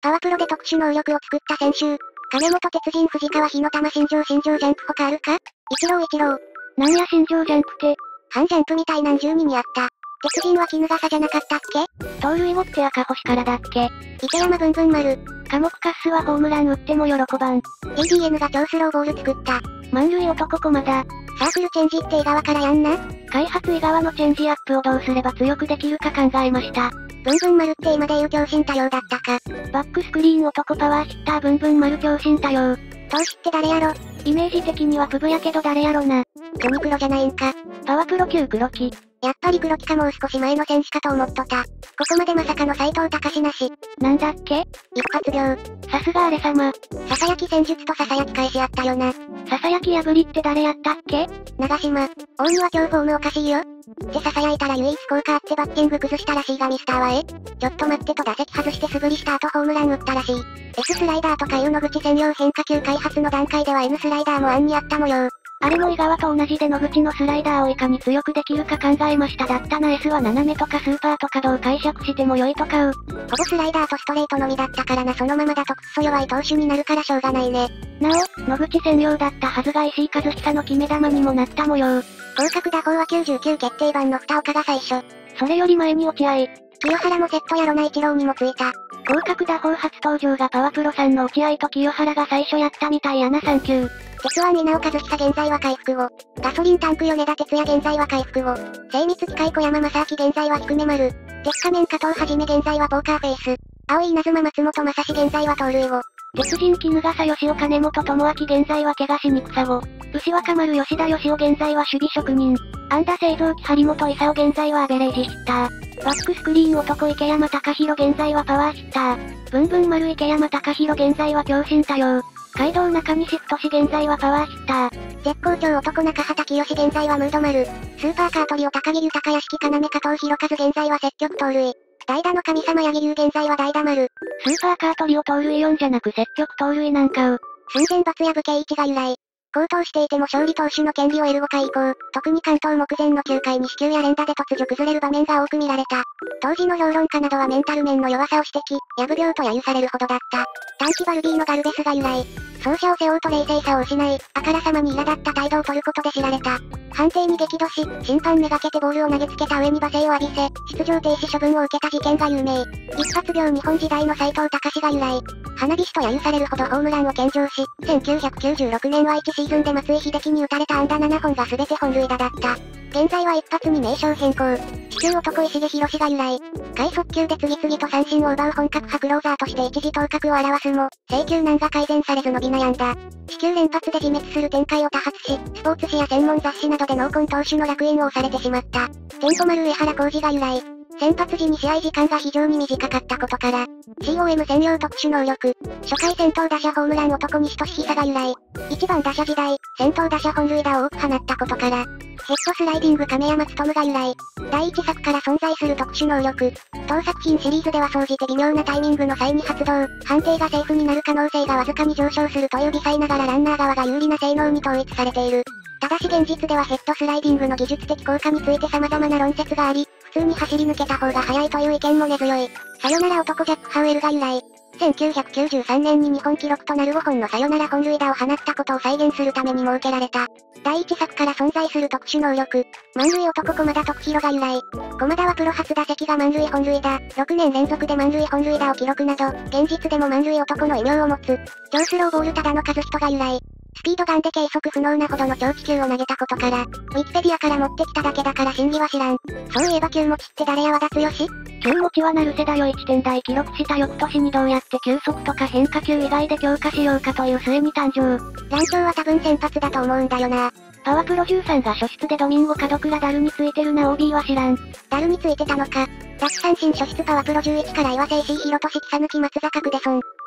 パワプロで特殊能力を作った選手。金本鉄人藤川火の玉新庄新庄ジャンプ他あるか？一郎一郎。なんや新庄ジャンプって、半ジャンプみたいなん12にあった。鉄人は絹笠じゃなかったっけ？盗塁をって赤星からだっけ？池山ブンブン丸。科目カスはホームラン打っても喜ばん。ADN が超スローボール作った。満塁男駒だ。サークルチェンジって井川からやんな？開発井川のチェンジアップをどうすれば強くできるか考えました。ブンブン丸って今で言う強心多様だったか。バックスクリーン男パワーヒッターブンブン丸強心多様。投資って誰やろイメージ的にはプブやけど誰やろな。ユニクロじゃないんか。パワプロ級黒木。やっぱり黒木かもう少し前の選手かと思っとった。ここまでまさかの斎藤隆なし。なんだっけ？一発病。さすがあれ様。囁き戦術と囁き返しあったよな。囁き破りって誰やったっけ？長島。大庭今日フォームおかしいよ。って囁いたら唯一効果あってバッティング崩したらしいがミスターはえ？ちょっと待ってと打席外して素振りした後ホームラン打ったらしい。S スライダーとかいう野口専用変化球開発の段階では N スライダーも案にあった模様。あれも井川と同じで野口のスライダーをいかに強くできるか考えましただったな S は斜めとかスーパーとかどう解釈しても良いとかう。ほぼスライダーとストレートのみだったからなそのままだとクソ弱い投手になるからしょうがないね。なお、野口専用だったはずが石井和久の決め球にもなった模様。合格打法は99決定版の二岡が最初。それより前に落合。清原もセットやろな一郎にもついた。合格打法初登場がパワプロさんの落合と清原が最初やったみたいやな3級。鉄腕稲尾和久現在は回復を。ガソリンタンク米田哲也現在は回復を。精密機械小山正明現在は低め丸。鉄仮面加藤はじめ現在はポーカーフェイス。青い稲妻松本正史現在は盗塁を。鉄人絹笠吉尾金本智明現在は怪我しに草を。牛若丸吉田義雄現在は守備職人。安田製造機張本勲現在はアベレージヒッター。バックスクリーン男池山隆弘現在はパワーヒッター。ブンブン丸池山隆弘現在は強心多様。街道中西太志現在はパワーヒッター。絶好調男中畑清現在はムード丸。スーパーカートリオ高木豊屋敷要加藤博和現在は積極盗塁。代打の神様八木流現在は代打丸。スーパーカートリオ盗塁4じゃなく積極盗塁なんかう。寸前罰や武家一が由来。高騰していても勝利投手の権利を得る5回以降、特に関東目前の9回に死球や連打で突如崩れる場面が多く見られた。当時の評論家などはメンタル面の弱さを指摘、ヤブ病と揶揄されるほどだった。短期バルビーのガルベスが由来。走者を背負うと冷静さを失い、あからさまに苛立った態度を取ることで知られた。判定に激怒し、審判めがけてボールを投げつけた上に罵声を浴びせ、出場停止処分を受けた事件が有名。一発病日本時代の斎藤隆が由来。花火師と揶揄されるほどホームランを献上し、1996年は1シーズンで松井秀喜に打たれた安打7本が全て本塁打だった。現在は一発に名称変更。地球男石毛博が由来。快速球で次々と三振を奪う本格派クローザーとして一時頭角を現すも、請球難が改善されず伸び悩んだ。地球連発で自滅する展開を多発し、スポーツ誌や専門雑誌などで濃紺投手の楽園を押されてしまった。テンポ丸上原浩二が由来。先発時に試合時間が非常に短かったことから、COM 専用特殊能力、初回先頭打者ホームラン男西俊久が由来、1番打者時代、先頭打者本塁打を多く放ったことから、ヘッドスライディング亀山務が由来、第1作から存在する特殊能力、当作品シリーズでは総じて微妙なタイミングの際に発動、判定がセーフになる可能性がわずかに上昇するという微細ながらランナー側が有利な性能に統一されている。ただし現実ではヘッドスライディングの技術的効果について様々な論説があり、普通に走り抜けた方が早いという意見も根強い。さよなら男ジャック・ハウエルが由来。1993年に日本記録となる5本のさよなら本塁打を放ったことを再現するために設けられた。第1作から存在する特殊能力。満塁男駒田徳弘が由来。駒田はプロ初打席が満塁本塁打、6年連続で満塁本塁打を記録など、現実でも満塁男の異名を持つ。超スローボールただの和人が由来。スピードガンで計測不能なほどの長気球を投げたことから、ウィキペディアから持ってきただけだから真偽は知らん。そういえば球持ちって誰や和田剛球持ちは成瀬だよ。1点台記録した翌年にどうやって球速とか変化球以外で強化しよ。うかという末に誕生。乱調は多分先発だと思うんだよ。な。パワプロ13が初出でドミンゴ門倉ダルについてるな OB は知らん。ダルについてたのか。奪三振初出パワプロ11から岩瀬石井宏俊草抜き松坂久デソン。